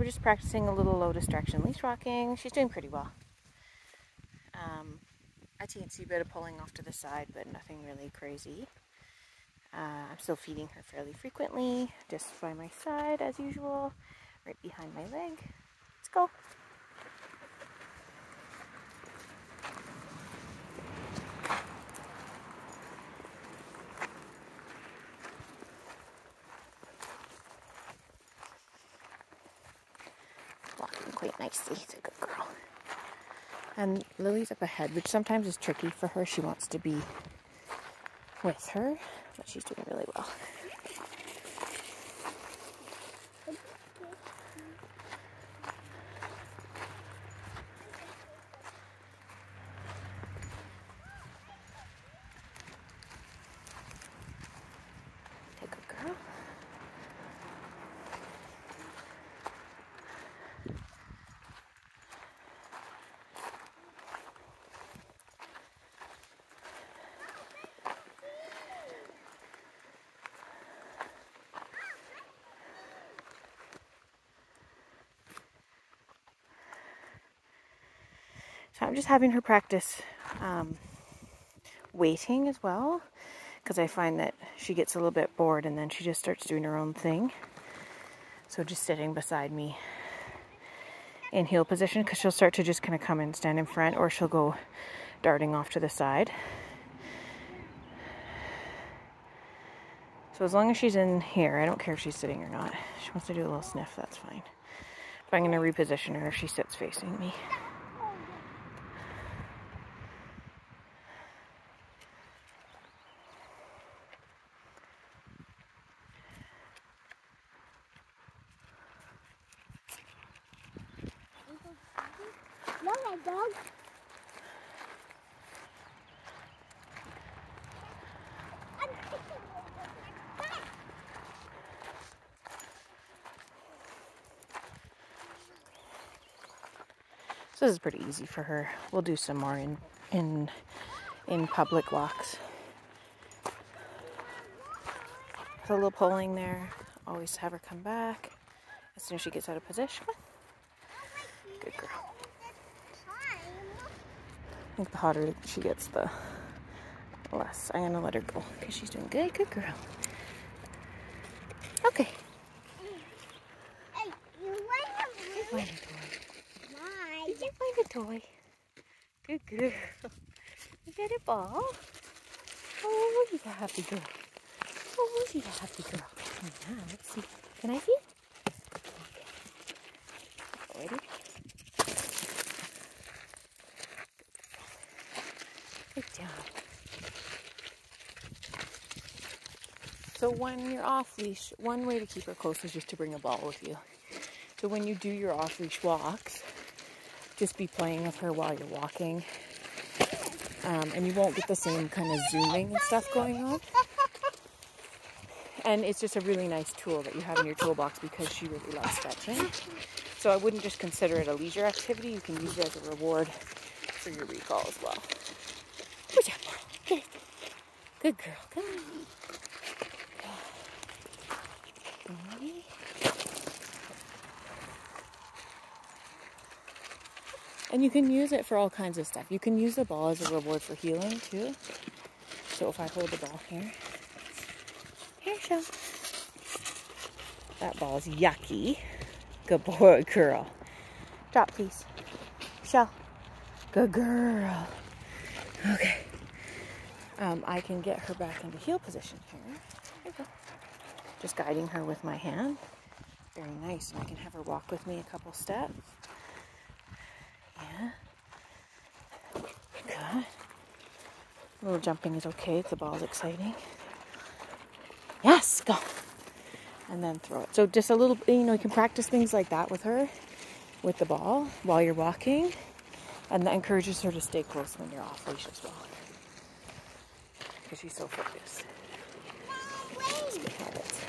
we're just practicing a little low distraction leash walking. She's doing pretty well. Um, a teensy bit of pulling off to the side, but nothing really crazy. Uh, I'm still feeding her fairly frequently, just by my side as usual, right behind my leg. Let's go. Walking quite nicely. It's a good girl. And Lily's up ahead, which sometimes is tricky for her. She wants to be with her, but she's doing really well. Take a girl. So I'm just having her practice um, waiting as well because I find that she gets a little bit bored and then she just starts doing her own thing. So just sitting beside me in heel position because she'll start to just kind of come and stand in front or she'll go darting off to the side. So as long as she's in here, I don't care if she's sitting or not. She wants to do a little sniff, that's fine. But I'm going to reposition her if she sits facing me. Dog. So this is pretty easy for her. We'll do some more in in in public walks. A little pulling there. Always have her come back as soon as she gets out of position. Good girl. I think the hotter she gets, the less I'm gonna let her go because she's doing good. Good girl. Okay. Hey, you want Find a toy. mine? Did you find a toy? Good girl. You got a ball? Oh, you're a happy girl. Oh, you're a happy girl. Oh, now, let's see. Can I see it? Okay. Ready? Good job. So when you're off leash, one way to keep her close is just to bring a ball with you. So when you do your off leash walks, just be playing with her while you're walking. Um, and you won't get the same kind of zooming and stuff going on. And it's just a really nice tool that you have in your toolbox because she really loves fetching. So I wouldn't just consider it a leisure activity. You can use it as a reward for your recall as well. Good. Good. Good girl. Come on. And you can use it for all kinds of stuff. You can use the ball as a reward for heeling too. So if I hold the ball here, here, show. That ball is yucky. Good boy, girl. Drop, please. Shell. Good girl. Okay. Um, I can get her back into heel position here. There you go. Just guiding her with my hand. Very nice. And I can have her walk with me a couple steps. Yeah. Good. A little jumping is okay the ball's exciting. Yes, go. And then throw it. So just a little, you know, you can practice things like that with her, with the ball while you're walking. And that encourages her to stay close when you're off leash as well. Because she's so focused. It's a good habit.